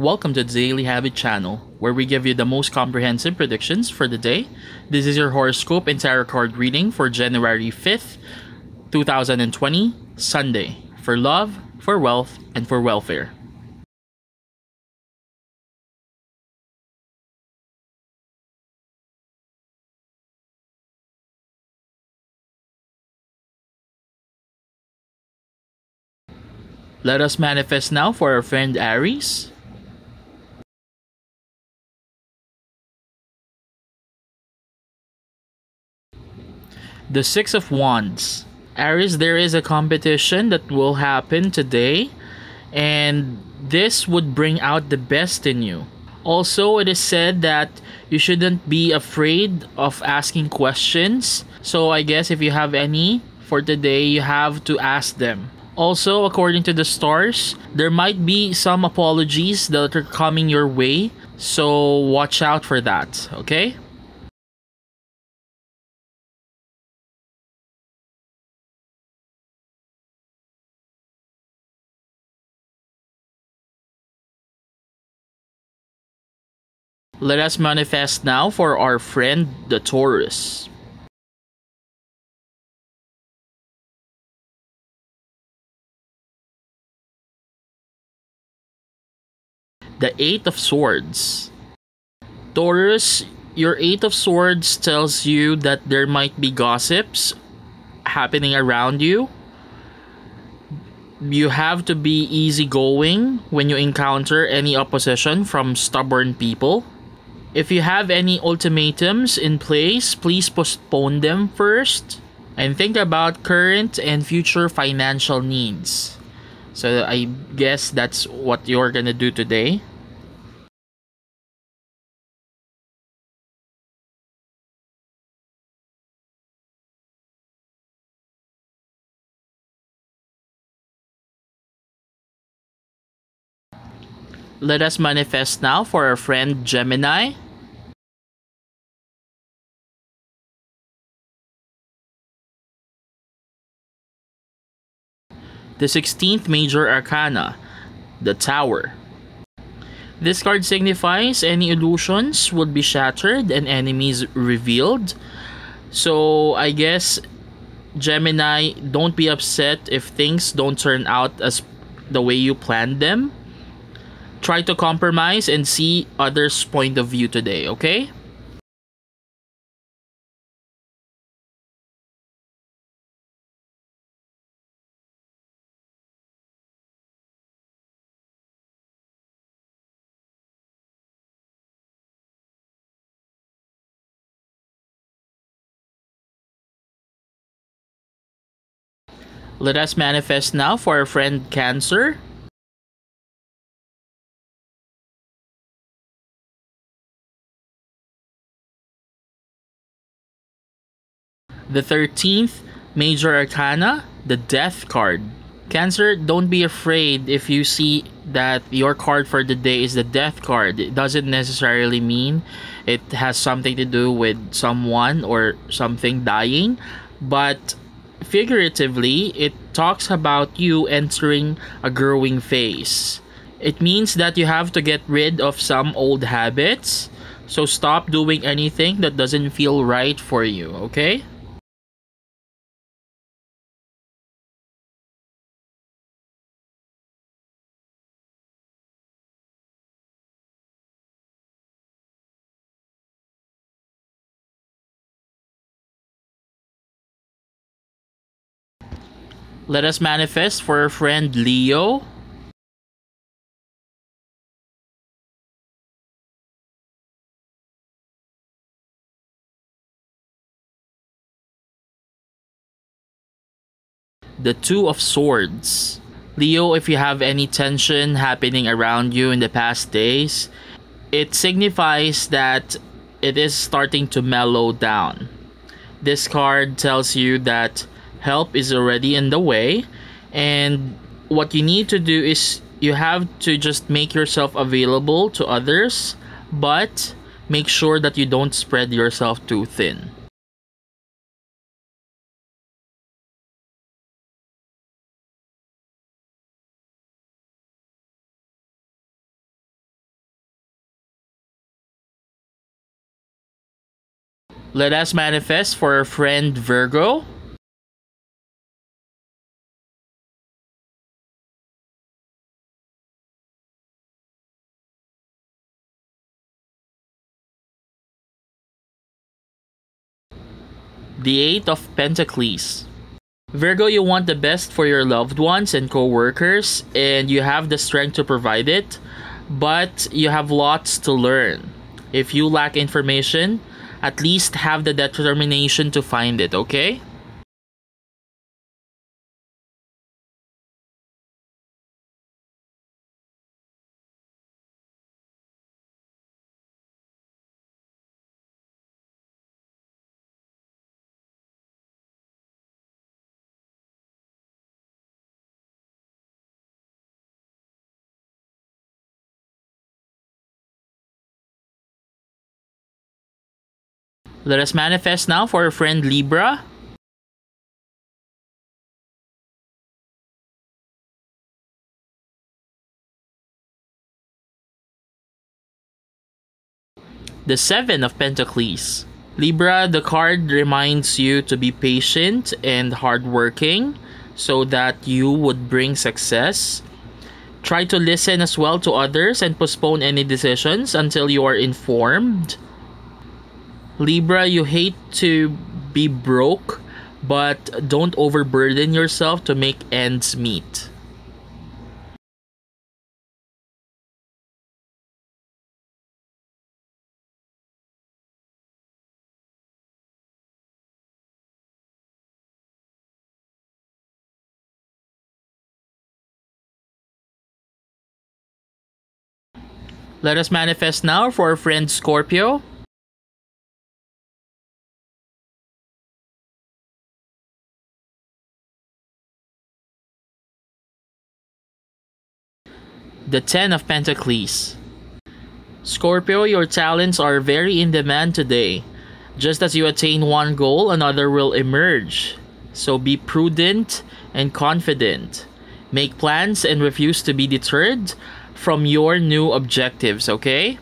Welcome to the Daily Habit channel, where we give you the most comprehensive predictions for the day. This is your horoscope and tarot card reading for January 5th, 2020, Sunday, for love, for wealth, and for welfare. Let us manifest now for our friend Aries. The Six of Wands. Aries, there is a competition that will happen today, and this would bring out the best in you. Also, it is said that you shouldn't be afraid of asking questions. So, I guess if you have any for today, you have to ask them. Also, according to the stars, there might be some apologies that are coming your way, so watch out for that, okay? Let us manifest now for our friend the Taurus. the Eight of Swords. Taurus, your Eight of Swords tells you that there might be gossips happening around you. You have to be easygoing when you encounter any opposition from stubborn people. If you have any ultimatums in place, please postpone them first and think about current and future financial needs. So I guess that's what you're gonna do today. Let us manifest now for our friend Gemini. The 16th Major Arcana, the Tower. This card signifies any illusions would be shattered and enemies revealed. So I guess Gemini, don't be upset if things don't turn out as the way you planned them try to compromise and see others' point of view today, okay? Let us manifest now for our friend Cancer. The 13th Major Arcana, the Death card. Cancer, don't be afraid if you see that your card for the day is the Death card. It doesn't necessarily mean it has something to do with someone or something dying, but figuratively, it talks about you entering a growing phase. It means that you have to get rid of some old habits, so stop doing anything that doesn't feel right for you, okay? Let us manifest for our friend Leo. The Two of Swords. Leo, if you have any tension happening around you in the past days, it signifies that it is starting to mellow down. This card tells you that help is already in the way and what you need to do is you have to just make yourself available to others but make sure that you don't spread yourself too thin Let us manifest for our friend Virgo. The Eight of Pentacles. Virgo, you want the best for your loved ones and co workers, and you have the strength to provide it, but you have lots to learn. If you lack information, at least have the determination to find it, okay? Let us manifest now for our friend Libra. The Seven of Pentacles. Libra, the card reminds you to be patient and hardworking so that you would bring success. Try to listen as well to others and postpone any decisions until you are informed. Libra, you hate to be broke, but don't overburden yourself to make ends meet. Let us manifest now for our friend Scorpio. The Ten of Pentacles. Scorpio, your talents are very in demand today. Just as you attain one goal, another will emerge. So be prudent and confident. Make plans and refuse to be deterred from your new objectives, okay?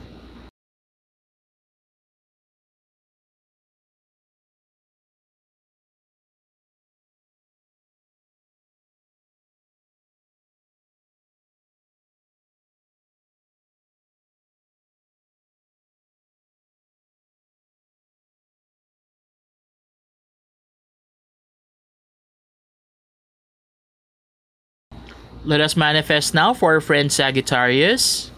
Let us manifest now for our friend Sagittarius.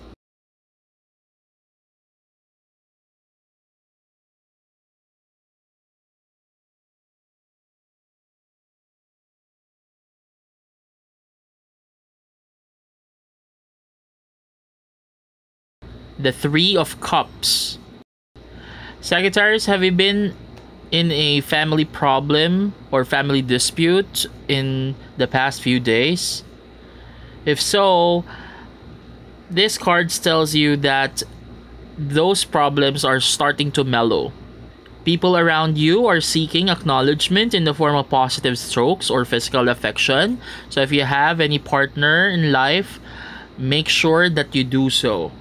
The Three of Cups. Sagittarius, have you been in a family problem or family dispute in the past few days? If so, this card tells you that those problems are starting to mellow. People around you are seeking acknowledgement in the form of positive strokes or physical affection. So if you have any partner in life, make sure that you do so.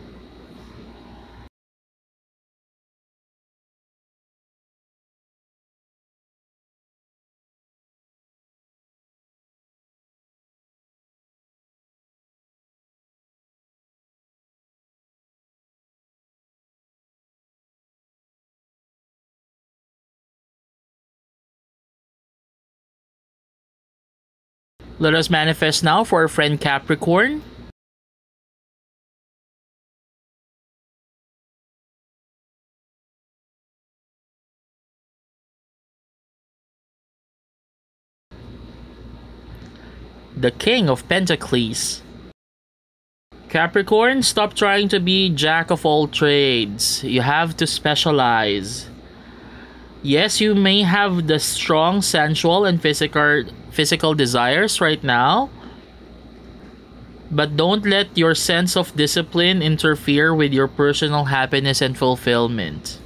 Let us manifest now for our friend Capricorn. The King of Pentacles. Capricorn, stop trying to be jack of all trades. You have to specialize. Yes, you may have the strong sensual and physical physical desires right now. But don't let your sense of discipline interfere with your personal happiness and fulfillment.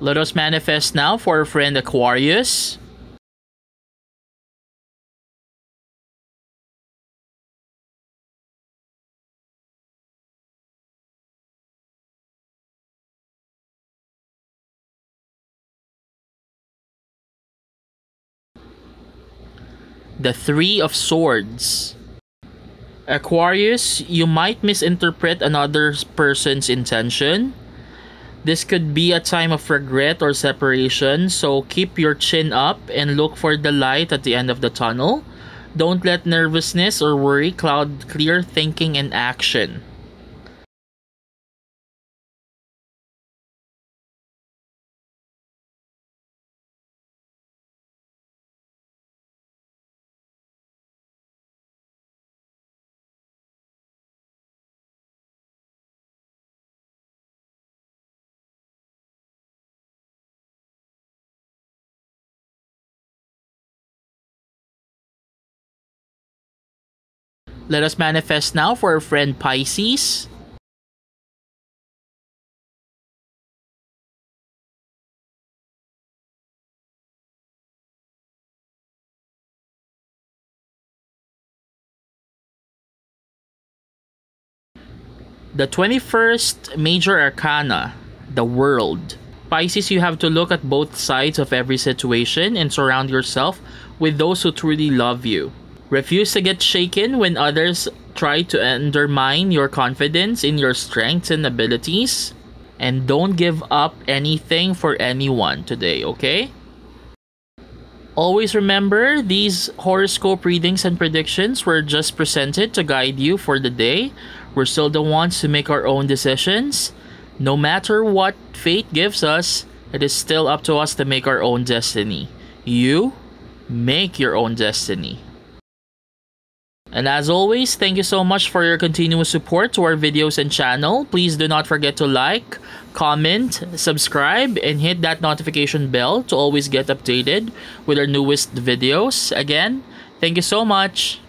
Let us manifest now for our friend Aquarius. The Three of Swords. Aquarius, you might misinterpret another person's intention. This could be a time of regret or separation, so keep your chin up and look for the light at the end of the tunnel. Don't let nervousness or worry cloud clear thinking and action. Let us manifest now for our friend Pisces. The 21st Major Arcana, the World. Pisces, you have to look at both sides of every situation and surround yourself with those who truly love you. Refuse to get shaken when others try to undermine your confidence in your strengths and abilities. And don't give up anything for anyone today, okay? Always remember, these horoscope readings and predictions were just presented to guide you for the day. We're still the ones to make our own decisions. No matter what fate gives us, it is still up to us to make our own destiny. You make your own destiny. And as always, thank you so much for your continuous support to our videos and channel. Please do not forget to like, comment, subscribe, and hit that notification bell to always get updated with our newest videos. Again, thank you so much.